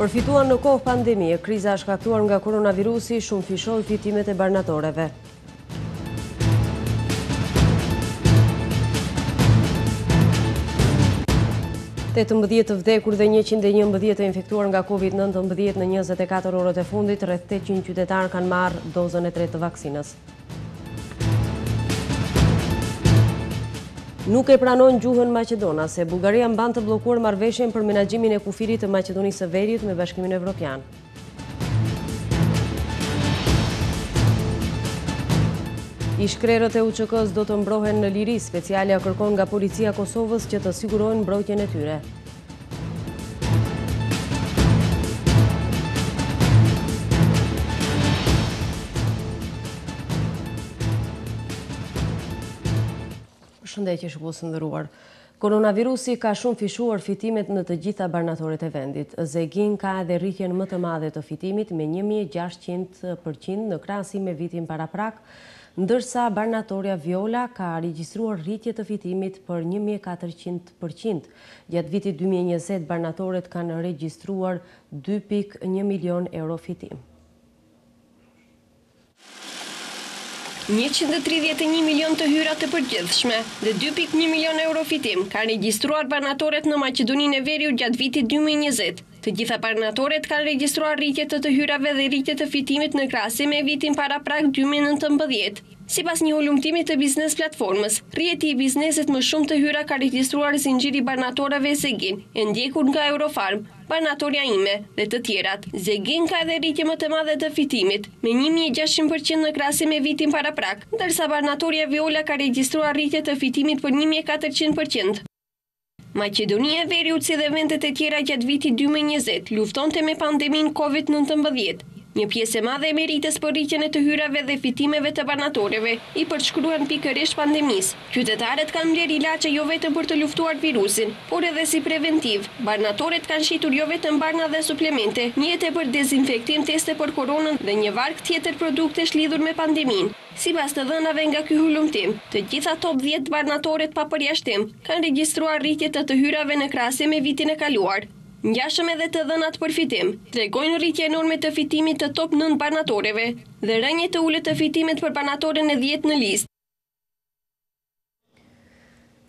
Përfituan në kohë pandemie, kriza e shkaktuar nga koronavirusi, shumëfishoi fitimet e barnatoreve. Tetëmbëdhjetë të vdekur dhe 111 të infektuar nga COVID-19 në 24 orët e fundit, rreth 800 qytetarë kanë marrë dozën e tretë të vaksinës. Nuk e pranon gjuhën maqedonase. Bullgaria mban të bllokuar marrëveshjen për menaxhimin e kufirit të Maqedonisë së Veriut me Bashkimin Evropian. Ish-krerët e UÇK-s do të mbrohen në liri, Specialja kërkon nga policia e Kosovës që të sigurojnë mbrojtjen e tyre. Përshëndetje shikues të nderuar. Koronavirusi ka shumëfishuar fitimet në të gjitha barnatoret e vendit. Zegin ka edhe rritjen më të madhe të fitimit me 1.600% në krahasim me vitin paraprak, ndërsa barnatorja Viola ka regjistruar rritje të fitimit për 1.400%, Gjatë vitit dy mijë e njëzet barnatoret kanë regjistruar dy pikë një milionë euro fitim. Njëqind e tridhjetë e një milionë të hyra të përgjithshme dhe dy pikë një milionë euro fitim kanë regjistruar barnatoret në Maqedoninë e Veriut gjatë vitit dy mijë e njëzet. Të gjitha barnatoret kanë regjistruar rritje të të hyrave dhe rritje të fitimit në krahasim me vitin paraprak dy mijë e nëntëmbëdhjetë. Sipas një hulumtimi të Biznes Platformës, rrjeti i biznesit më shumë të hyra ka regjistruar zinxhiri i barnatoreve Zegin, e ndjekur nga Eurofarm, Barnatorja Ime, dhe të tjerat. Zegin ka edhe rritje më të madhe të fitimit, me një mijë e gjashtëqind për qind në krahasim me vitin paraprak, ndërsa Barnatorja Viola ka regjistruar rritje të fitimit për një mijë e katërqind për qind. Maqedonia e Veriut si dhe vendet e tjera gjatë vitit dy mijë e njëzet luftonte me pandeminë Covid nëntëmbëdhjetë. Një pjesë e madhe e meritës për rritjen e të hyrave dhe fitimeve të barnatoreve i përshkruhen pikërisht pandemisë. Qytetarët kanë blerë ilaçe jo vetëm për të luftuar virusin, por edhe si preventivë. Barnatoret kanë shitur jo vetëm barna dhe suplemente, mjete për dezinfektim, teste për koronën dhe një varg tjetër produktesh lidhur me pandeminë. Sipas të dhënave nga ky hulumtim, të gjitha top dhjetë barnatoret pa përjashtim kanë regjistruar rritje të të hyrave në krahasim me vitin e kaluar. Ngjashëm edhe të dhënat për fitim, tregojnë rritje enorme të fitimit të top nëntë barnatoreve dhe rënie të ulët të fitimit për barnatoren e dhjetë në listë.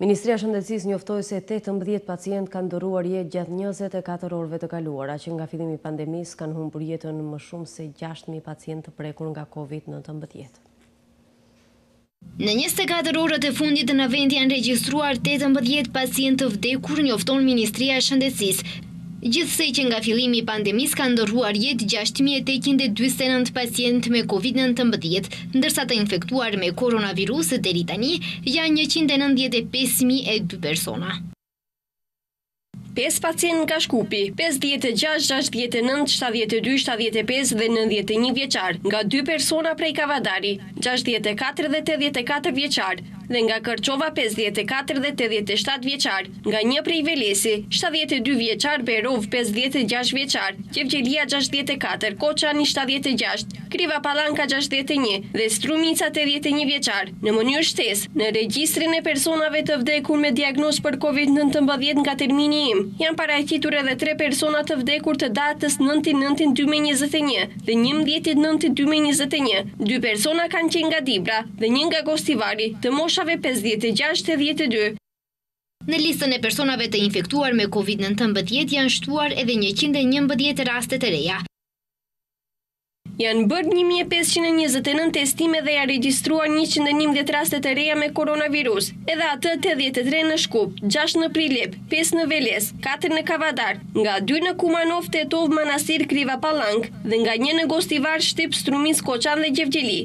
Ministria e Shëndetësisë njoftoi se tetëmbëdhjetë pacientë kanë ndërruar jetë gjatë njëzet e katër orëve të kaluara. Që nga fillimi i pandemisë kanë humbur jetën më shumë se gjashtë mijë pacientë të prekur nga Covid nëntëmbëdhjetë. Në njëzet e katër orët e fundit në vend janë regjistruar tetëmbëdhjetë pacientë të vdekur, njofton Ministria e Shëndetësisë. Gjithsej që nga fillimi i pandemisë kanë ndërruar jetë gjashtë mijë e tetëqind e dyzet e nëntë pacientë me Covid nëntëmbëdhjetë, ndërsa të infektuar me koronavirus deri tani janë njëqind e nëntëdhjetë e pesë mijë e dy persona. Pesë pacientë nga Shkupi, pesëdhjetë e gjashtë, gjashtëdhjetë e nëntë, shtatëdhjetë e dy, shtatëdhjetë e pesë dhe nëntëdhjetë e një vjeçarë, nga dy persona prej Kavadari, gjashtëdhjetë e katër dhe tetëdhjetë e katër vjeçarë, dhe nga Kërçova pesëdhjetë e katër dhe tetëdhjetë e shtatë vjeçarë. Nga një prej Velesi, shtatëdhjetë e dy vjeçar, Berova, pesëdhjetë e gjashtë vjeçar, Gjevgjelia, gjashtëdhjetë e katër, Koçani, shtatëdhjetë e gjashtë, Kriva Palanka, gjashtëdhjetë e një, dhe Strumica, tetëdhjetë e një vjeçar, në mënyrë shtesë, në regjistrin e personave të vdekur me diagnozë për Covid nëntëmbëdhjetë nga termini im, janë paraqitur edhe tre persona të vdekur të datës nëntë i nënti dy mijë e njëzet e një dhe njëmbëdhjetë i nënti dy mijë e njëzet e një. Dy persona kanë qenë nga Dibra dhe një nga Gostivari, të moshave pesëdhjetë e gjashtë, tetëdhjetë e dy. Në listën e personave të infektuar me Covid nëntëmbëdhjetë janë shtuar edhe njëqind e njëmbëdhjetë raste të reja. Janë bërë një mijë e pesëqind e njëzet e nëntë testime dhe janë regjistruar njëqind e njëmbëdhjetë raste të reja me koronavirus, edhe atë tetëdhjetë e tre në Shkup, gjashtë në Prilep, pesë në Veles, katër në Kavadar, nga dy në Kumanovë, Tetovë, Manastir, Kriva Pallankë dhe nga një në Gostivar, Shtip, Strumicë, Koçan dhe Gjevgjeli.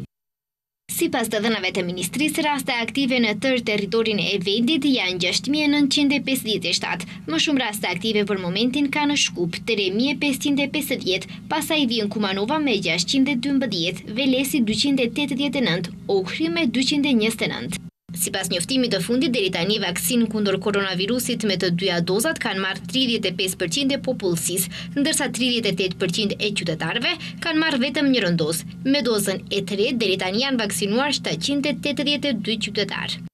Sipas të dhënave të ministrisë, raste aktive në tërë territorin e vendit janë gjashtë mijë e nëntëqind e pesëdhjetë e shtatë. Më shumë raste aktive për momentin ka në Shkup, tre mijë e pesëqind e pesëdhjetë, pastaj vijnë Kumanova me gjashtëqind e dymbëdhjetë, Velesi dyqind e tetëdhjetë e nëntë, Ohri me dyqind e njëzet e nëntë. Sipas njoftimit të fundit, deri tani vaksinë kundër koronavirusit me të dyja dozat kanë marrë tridhjetë e pesë për qind e popullsisë, ndërsa tridhjetë e tetë për qind e qytetarëve kanë marrë vetëm njërën dozë. Me dozën e tretë deri tani janë vaksinuar shtatëqind e tetëdhjetë e dy qytetarë.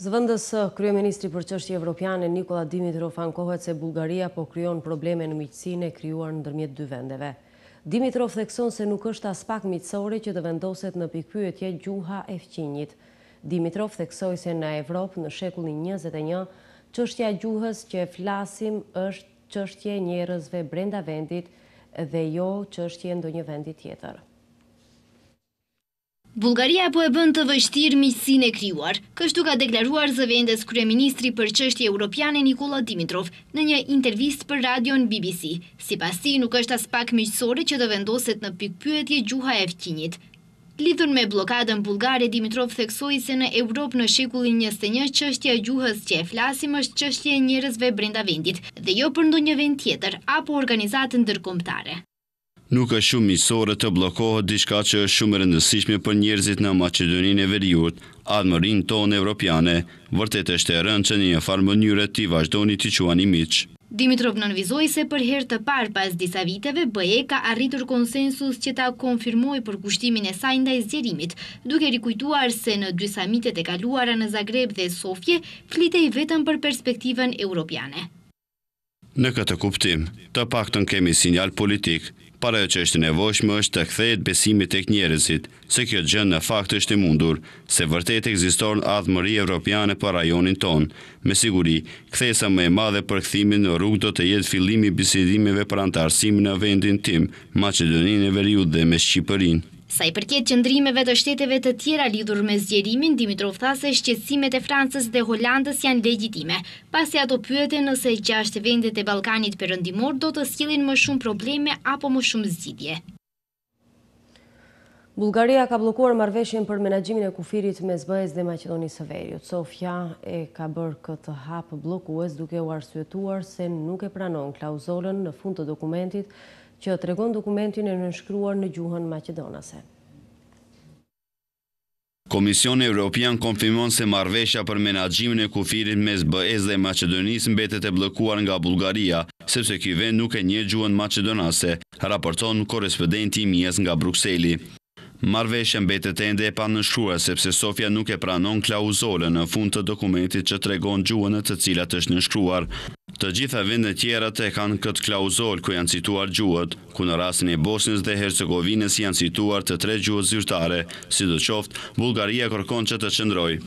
Zëvendëskryeministri për çështje evropiane, Nikolla Dimitrov ankohet se Bullgaria po krijon probleme në miqësinë e krijuar ndërmjet dy vendeve. Dimitrov thekson se nuk është aspak miqësore që të vendoset në pikëpyetje gjuha e fqinjit. Dimitrov theksoi se në Evropë në shekullin njëzet e një, çështja e gjuhës që e flasim është çështje e njerëzve brenda vendit dhe jo çështje e ndonjë vendi tjetër. Bullgaria po e bën të vështirë miqësinë e krijuar. Kështu ka deklaruar zëvendës kryeministri për çështje europiane Nikolla Dimitrov në një intervistë për radion bbc. Sipas tij, nuk është aspak miqësore që të vendoset në pikëpyetje gjuha e fqinjit. Lidhur me bllokadën bullgare, Dimitrov theksoi se në Europë në shekullin njëzet e një çështja e gjuhës që e flasim është çështje e njerëzve brenda vendit dhe jo për ndonjë vend tjetër apo organizatë ndërkombëtare. Nuk është shumë miqësore të bllokohet diçka që është shumë e rëndësishme për njerëzit në Maqedoninë e Veriut, ardhmërinë tonë evropiane. Vërtet është e rëndë që në një farë mënyre t'i vazhdoni t'i quani miq. Dimitrov nënvizoi se për herë të parë pas disa viteve, BE ka arritur konsensus që ta konfirmojë përkushtimin e saj ndaj zgjerimit, duke rikujtuar se në dy samitet e kaluara në Zagreb dhe Sofje flitej vetëm për perspektivën europiane. Në këtë kuptim, të paktën kemi sinjal politik, por ajo që është e nevojshme është të kthehet besimi tek njerëzit, se kjo gjë në fakt është e mundur, se vërtet ekziston ardhmëri evropiane për rajonin tonë. Me siguri, kthesa më e madhe për kthimin në rrugë do të jetë fillimi i bisedimeve për anëtarësimin në vendin tim, Maqedoninë e Veriut dhe me Shqipërinë. Sa i përket qëndrimeve të shteteve të tjera lidhur me zgjerimin, Dimitrov tha se shqetësimet e Francës dhe Holandës janë legjitime, Pasi ato pyeten nëse gjashtë vendet e Ballkanit Perëndimor do të sjellin më shumë probleme apo më shumë zgjidhje. Bullgaria ka bllokuar marrëveshjen për menaxhimin e kufirit mes BE-së dhe Maqedonisë së Veriut. Sofja e ka bërë këtë hap bllokues duke u arsyetuar se nuk e pranon klauzolën në fund të dokumentit që tregon dokumentin e nënshkruar në gjuhën maqedonase. Komisioni Europian konfirmon se marrëveshja për menaxhimin e kufirit mes BE-së dhe Maqedonisë mbetet e bllokuar nga Bullgaria, sepse ky vend nuk e njeh gjuhën maqedonase, raporton korrespondenti i MIA-s nga Brukseli. Marrëveshja mbetet ende e panënshkruar sepse Sofia nuk e pranon klauzolën në fund të dokumentit që tregon gjuhët në të cilat është nënshkruar. Të gjitha vendet tjera e kanë këtë klauzolë ku janë cituar gjuhët. ku në rastin e Bosnjës dhe Hercegovinës janë cituar të tre gjuhët zyrtare, sidoqoftë, Bullgaria kërkon që të qëndrojë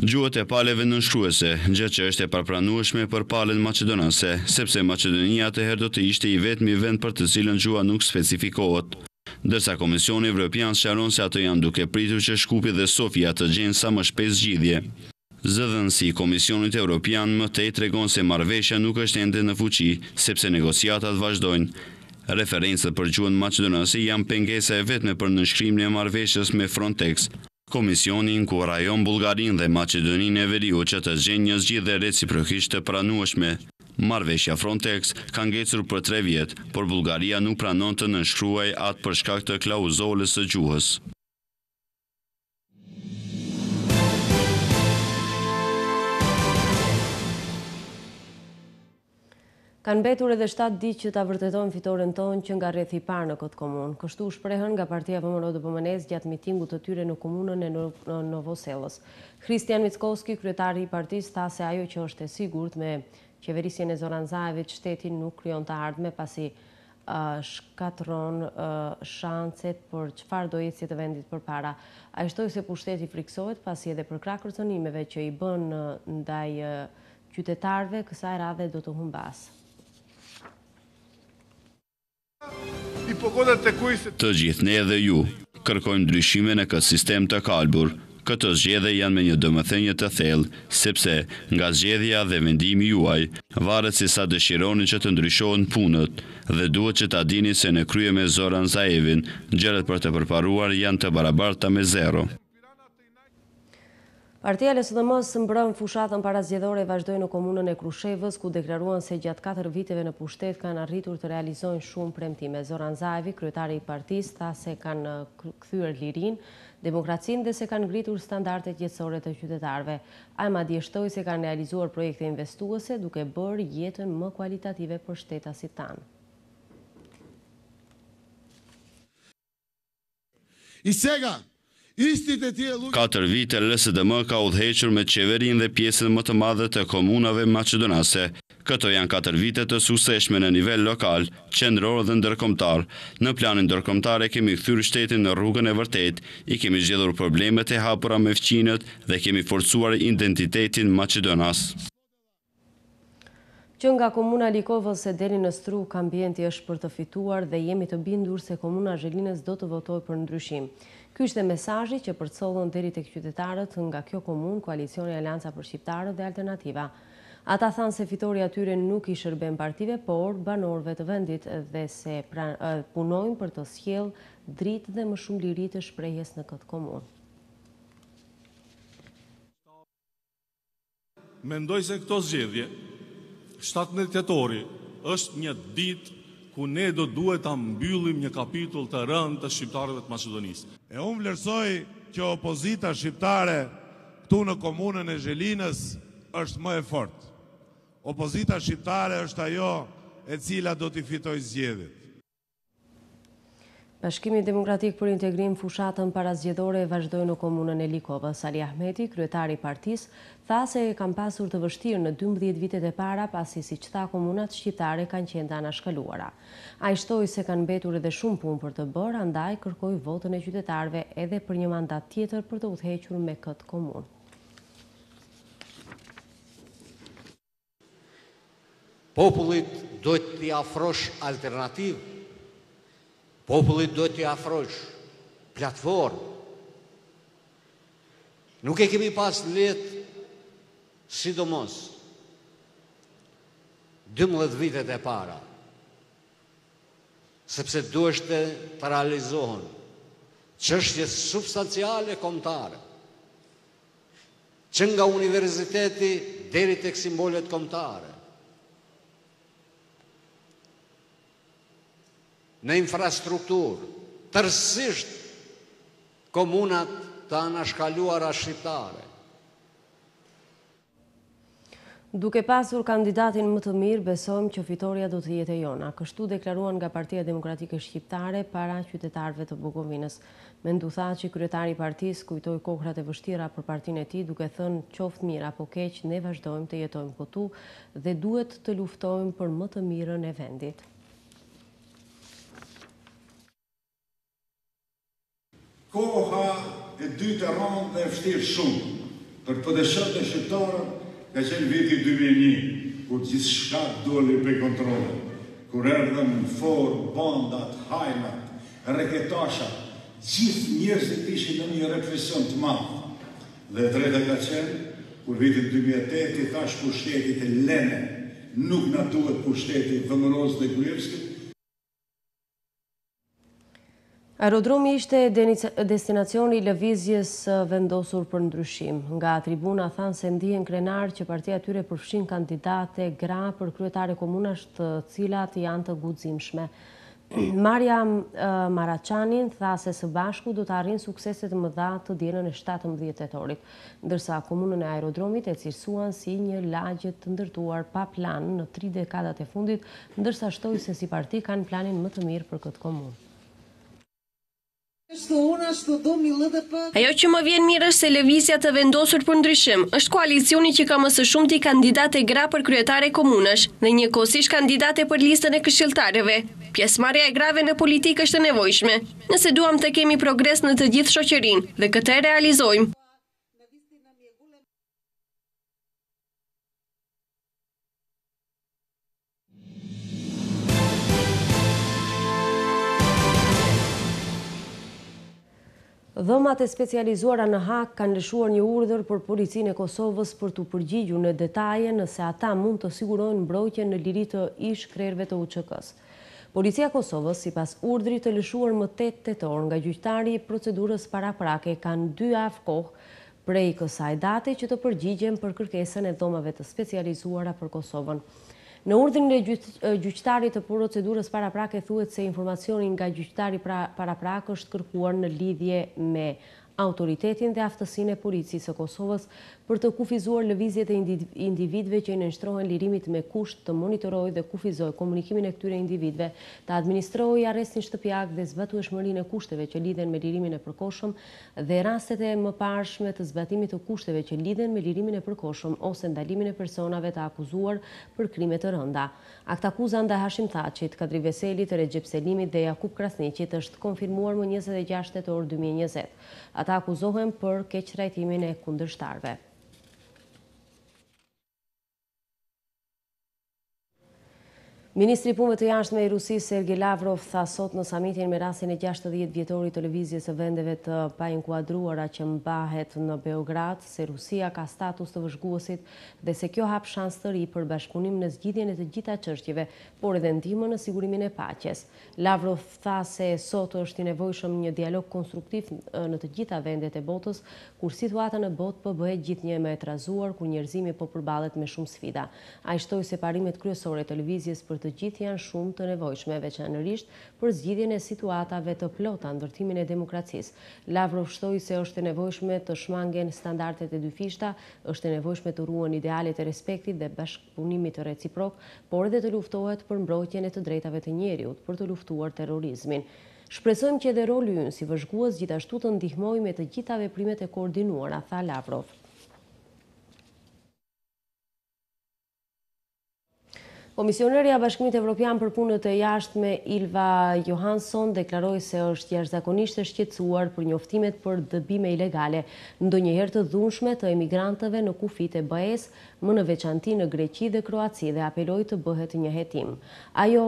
gjuhët e palëve nënshkruese, gjë që është e papranueshme për palën maqedonase, sepse Maqedonia atëherë do të ishte i vetmi vend për të cilën gjuha nuk specifikohet. Ndërsa Komisioni Evropian sqaron se ato janë duke pritur që Shkupi dhe Sofia të gjejnë sa më shpejt zgjidhje. Zëdhënësi i Komisionit Europian më tej tregon se marrëveshja nuk është ende në fuqi, sepse negociatat vazhdojnë. Referencat për gjuhën maqedonase janë pengesa e vetme për nënshkrimin e marrëveshjes me Frontex. Komisioni inkurajon Bullgarinë dhe Maqedoninë e Veriut që të gjejnë një zgjidhje reciprokisht të pranueshme. Marrëveshja Frontex ka ngecur për tre vjet, por Bullgaria nuk pranon të nënshkruajë atë për shkak të klauzolës së gjuhës. Kanë mbetur edhe shtatë ditë që ta vërtetojmë fitoren tonë që nga rrethi i parë në këtë komunë. Kështu u shprehën nga partia VMRO-DPMNE-së gjatë mitingut të tyre në komunën e Novosellës. Hristijan Mickoski, kryetari i partisë, tha se ajo që është e sigurt me qeverisjen e Zoran Zaevit shteti nuk krijon të ardhme pasi shkatërron shanset për çfarëdo ecje të vendit përpara. Ai shtoi se pushteti frikësohet pasi edhe përkrah kërcënimeve që i bën ndaj qytetarëve, kësaj radhe do të humbasë. Të gjithë ne dhe ju, kërkojmë ndryshime në këtë sistem të kalbur, Këto zgjedhje janë me një domethënie të thellë, sepse, nga zgjedhja dhe vendimi juaj, varet si sa dëshironi që të ndryshohen punët. Dhe duhet që ta dini se në krye me Zoran Zaevin, gjërat për të përparuar janë të barabarta me zero. Partia e LSDM-së mbrëmë fushatën parazgjedhore e vazhdoi në komunën e Krushevës, ku deklaruan se gjatë katër viteve në pushtet kanë arritur të realizojnë shumë premtime. Zoran Zaevi, kryetari i partisë, tha se kanë kthyer lirinë, demokracinë dhe se kanë ngritur standardet jetësore të qytetarëve. Ai madje shtoi se kanë realizuar projekte investuese duke bërë jetën më kualitative për shtetasit tanë. Katër vite LSDM ka udhëhequr me qeverinë dhe pjesën më të madhe të komunave maqedonase, Këto janë katër vite të sukseshme në nivel lokal, qendror dhe ndërkombëtar. Në planin ndërkombëtar e kemi kthyer shtetin në rrugën e vërtetë, i kemi zgjidhur problemet e hapura me fqinjët dhe kemi forcuar identitetin maqedonas. Që nga Komuna e Likovës e deri në Strugë ambienti është për të fituar dhe jemi të bindur se Komuna e Zhelinës do të votojë për ndryshim. Ky ishte mesazhi që përcollën deri tek qytetarët nga kjo komunë koalicioni Aleanca për Shqiptarët dhe Alternativa. Ata thanë se fitorja e tyre nuk i shërben partive por banorëve të vendit dhe se punojnë për të sjellë dritë dhe më shumë liri të shprehjes në këtë komunë. Mendoj se këto zgjedhje, shtatëmbëdhjetë tetori, është një ditë ku ne do duhet ta mbyllim një kapitull të rëndë të shqiptarëve të Maqedonisë. E unë vlerësoj që opozita shqiptare Këtu në komunën e Zhelinës është më e fortë. Opozita shqiptare është ajo e cila do t'i fitojë zgjedhjet. Bashkimi Demokratik për Integrim fushatën parazgjedhore e vazhdoi në komunën e Likovës. Ali Ahmeti, kryetari i partisë, tha se e kanë pasur të vështirë në dymbëdhjetë vitet e para pasi siç tha komunat shqiptare kanë qenë të anashkaluara. Ai shtoi se kanë mbetur edhe shumë punë për të bërë, andaj kërkoi votën e qytetarëve edhe për një mandat tjetër për të udhëhequr me këtë komunë. Popullit duhet t'i afrosh alternativë, popullit duhet t'i afrosh platformë. Nuk e kemi pas lehtë sidomos dymbëdhjetë vitet e para, sepse duheshte të realizohen çështje substanciale kombëtare, që nga universiteti deri tek simbolet kombëtare, në infrastrukturë, tërësisht komunat të anashkaluara shqiptare. Duke pasur kandidatin më të mirë, besojmë që fitorja do të jetë e jona, kështu deklaruan nga Partia Demokratike Shqiptare para qytetarëve të Bogovinës. Menduh Thaçi, kryetari i partisë, kujtoi kohrat e vështira për partinë e tij, duke thënë qoftë mirë apo keq, ne vazhdojmë të jetojmë këtu dhe duhet të luftojmë për më të mirën e vendit. Koha e dytë e rëndë dhe e vështirë shumë për PDSH-në dhe shqiptarët ka qenë viti dy mijë e një, kur gjithçka doli prej kontrollit, kur erdhën në formë bandat, hajnat, reketashat, gjithë njerëzit ishin nën një represion të madh. Dhe e treta ka qenë, kur vitin dy mijë e tetë i thashë pushtetit e lene, nuk na duhet pushteti i VMRO-s dhe Gruevskit, Aerodromi ishte destinacioni i lëvizjes Vendosur për ndryshim. Nga tribuna thanë se ndihen krenarë që partia e tyre përfshin kandidate gra për kryetare komunash të cilat janë të guximshme. Maja Moraçanin tha se së bashku do të arrijnë suksese të mëdha të dielën e 17 tetorit, ndërsa komunën e Aerodromit e cilësuan si një lagje të ndërtuar pa plan në tri dekadat e fundit Ndërsa shtoi se si parti kanë planin më të mirë për këtë komunë. Ajo që më vjen mirë është se Lëvizja të Vendosur për Ndryshim është koalicioni që ka më së shumti kandidate gra për kryetare komunash dhe njëkohësisht kandidate për listën e këshilltarëve. Pjesëmarrja e grave në politikë është e nevojshme, nëse duam të kemi progres në të gjithë shoqërinë dhe këtë e realizojmë. Dhomat e Specializuara në Hagë kanë lëshuar një urdhër për Policinë e Kosovës për t'u përgjigjur në detaje nëse ata mund të sigurojnë mbrojtjen në liri të ish-krerëve të UÇK-së. Policia e Kosovës, sipas urdhrit të lëshuar më tetë tetor nga gjyqtari i procedurës paraprake kanë dy javë kohë prej kësaj date që të përgjigjen për kërkesën e Dhomave të Specializuara për Kosovën. Në urdhrin e gjyqtarit të procedurës paraprake thuhet se informacioni nga gjyqtari paraprak është kërkuar në lidhje me autoritetin dhe aftësinë e Policisë së Kosovës për të kufizuar lëvizjet e individëve që i nënshtrohen lirimit me kusht të monitorojë dhe kufizojë komunikimin e këtyre individëve, të administrojë arrestin shtëpiak dhe zbatueshmërinë e kushteve që lidhen me lirimin e përkohshëm dhe rastet e mëparshme të zbatimit të kushteve që lidhen me lirimin e përkohshëm ose ndalimin e personave të akuzuar për krime të rënda. Aktakuza ndaj Hashim Thaçit, Kadri Veselit, Rexhep Selimit dhe Jakup Krasniqit është konfirmuar më njëzet e gjashtë tetor dy mijë e njëzet. Ata akuzohen për keqtrajtimin e kundërshtarëve. Ministri i Punëve të Jashtme i Rusisë, Sergei Lavrov, tha sot në samitin me rastin e gjashtëdhjetë vjetorit të Lëvizjes së Vendeve të Painkuadruara që mbahet në Beograd se Rusia ka status të vëzhguesit dhe se kjo hap shans të ri për bashkëpunim në zgjidhjen e të gjitha çështjeve, por edhe ndihmën në sigurimin e paqes. Lavrov tha se sot është i nevojshëm një dialog konstruktiv në të gjitha vendet e botës, kur situata në botë po bëhet gjithnjë e më e trazuar, kur njerëzimi po përballet me shumë sfida. Ai shtoi se parimet kryesore të Lëvizjes për të gjithë janë shumë të nevojshme, veçanërisht për zgjidhjen e situatave të plota, ndërtimin e demokracisë. Lavrov shtoi se është e nevojshme të shmangen standardet e dyfishta, është e nevojshme të ruhen idealet e respektit dhe punimit reciprok, por edhe të luftohet për mbrojtjen e të drejtave të njeriut, për të luftuar terrorizmin. Shpresojmë që edhe roli ynë si vëzhgues gjithashtu të ndihmojë me të gjitha veprimet e koordinuara, tha Lavrov. Komisionerja e Bashkimit Evropian për Punët e Jashtme, Ylva Johansson, deklaroi se është jashtëzakonisht e shqetësuar për njoftimet për dëbime ilegale, ndonjëherë të dhunshme të emigrantëve në kufijtë e BE-së, më në veçanti në Greqi dhe Kroaci dhe apeloi të bëhet një hetim. Ajo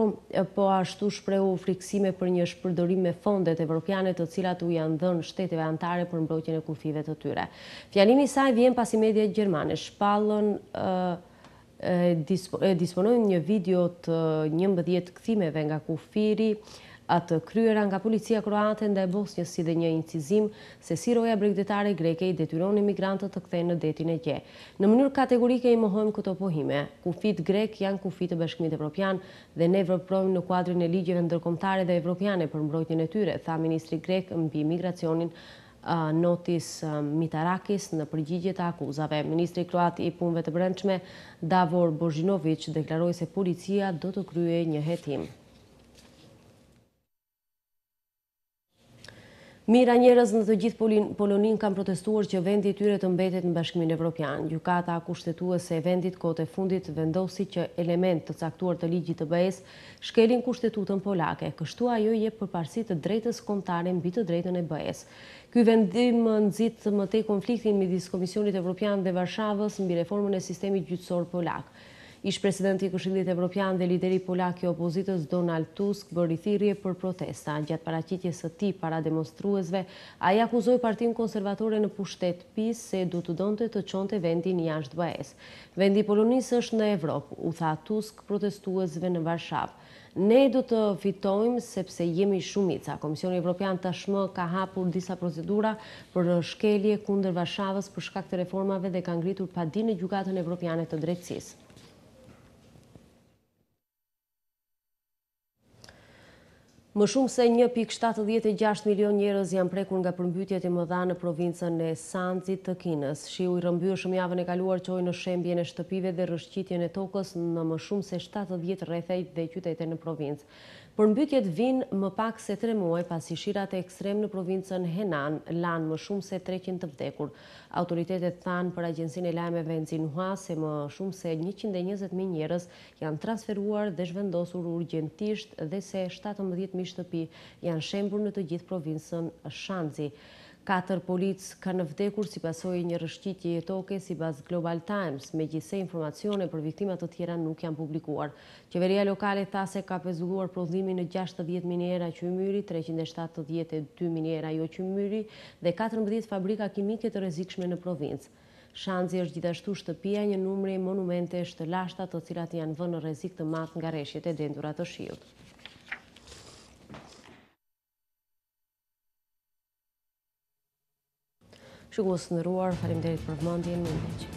po ashtu shprehu frikësime për një shpërdorim me fondet evropiane të cilat u janë dhënë shteteve anëtare për mbrojtjen e kufijve të tyre. Fjalimi i saj vjen pasi mediat gjermane shpallën se disponojnë një video të njëmbëdhjetë kthimeve nga kufiri të kryera nga policia kroate ndaj Bosnjës si dhe një incizim se si roja bregdetare greke i detyron emigrantët të kthejnë në Detin Egje. Në mënyrë kategorike i mohojmë këto pohime. Kufijtë grekë janë kufij të Bashkimit Evropian dhe ne veprojmë në kuadrin e ligjeve ndërkombëtare dhe evropiane për mbrojtjen e tyre, tha ministri grek mbi migracionin Notis Mitarakis në përgjigje të akuzave. Ministri kroat i Punëve të Brendshme, Davor Bozhinoviq, deklaroi se policia do të kryejë një hetim. Mijëra njerëz në të gjithë Poloninë kanë protestuar që vendi i tyre të mbetet në Bashkimin Evropian. Gjykata Kushtetuese e vendit kohët e fundit vendosi që elementë të caktuar të ligjit të BE-së shkelin kushtetutën polake. Kështu ajo i jep përparësi të drejtës kombëtare mbi të drejtën e BE-së. Ky vendim nxit më tej konfliktin midis Komisionit Evropian dhe Varshavës mbi reformën e sistemit gjyqësor polak. Ish-presidenti i Këshillit Evropian dhe lideri polak i opozitës Donald Tusk bëri thirrje për protesta. Gjatë paraqitjes së tij para demonstruesve, ai akuzoi partinë konservatore në pushtet, PiS, se do të donte të çonte vendin jashtë BE-së. Vendi i Polonisë është në Evropë, u tha Tusk protestuesve në Varshavë. Ne do të fitojmë sepse jemi shumica. Komisioni Evropian tashmë ka hapur disa procedura për shkelje kundër Varshavës për shkak të reformave dhe ka ngritur padi në Gjykatën Evropiane të Drejtësisë. Më shumë se 1.76 milion njerëz janë prekur nga përmbytjet e mëdha në provincën e Shanzit të Kinës. Shiu i rrëmbyeshëm javën e kaluar çoi në shembjen e shtëpive dhe rrëshqitjen e tokës në më shumë se shtatëdhjetë rrethe dhe qytete në provincë. Përmbytjet vijnë më pak se tre muaj pasi shirat ekstremë në provincën Henan lanë më shumë se treqind të vdekur. Autoritetet thanë për agjencinë e lajmeve Xinhua se më shumë se njëqind e njëzet mijë njerëz janë transferuar dhe zhvendosur urgjentisht dhe se shtatëmbëdhjetë mijë shtëpi janë shembur në të gjithë provincën Shanzi. Katër policë kanë vdekur si pasojë e një rrëshqitjeje toke, sipas Global Times, megjithëse informacione për viktima të tjera nuk janë publikuar. Qeveria lokale tha se ka pezulluar prodhimin në gjashtëdhjetë miniera qymyri, treqind e shtatëdhjetë e dy miniera joqymyri dhe katërmbëdhjetë fabrika kimike të rrezikshme në provincë. Shanzi është gjithashtu shtëpia e një numri monumentesh të lashta të cilat janë vënë në rrezik të madh nga reshjet e dendura të shiut. Shikues të nderuar, faleminderit për vëmendjen, mirëmëngjes.